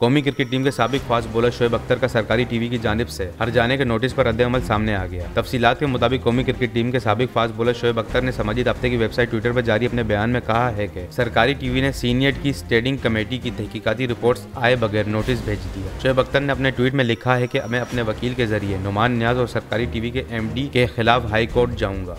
कौमी cricket team के सबक फास्ट बॉलर शोएब अख्तर का सरकारी टीवी की जानब से हर जाने के नोटिस पर अमल सामने आ गया। तफसीत के मुताबिक कौमी क्रिकेट टीम के सबक फास्ट बॉलर शोएब अख्तर ने समाजी हफ़्ते की वेबसाइट ट्विटर पर जारी अपने बयान में कहा है कि सरकारी टीवी ने सीनियर की स्टेडिंग कमेटी की तहकीकती रिपोर्ट आए बगैर नोटिस भेज दिया। शोएब अख्तर ने अपने ट्वीट में लिखा है कि मैं अपने वकील के ज़रिए नुमान न्याज और सरकारी टीवी के एमडी के खिलाफ हाई कोर्ट जाऊँगा।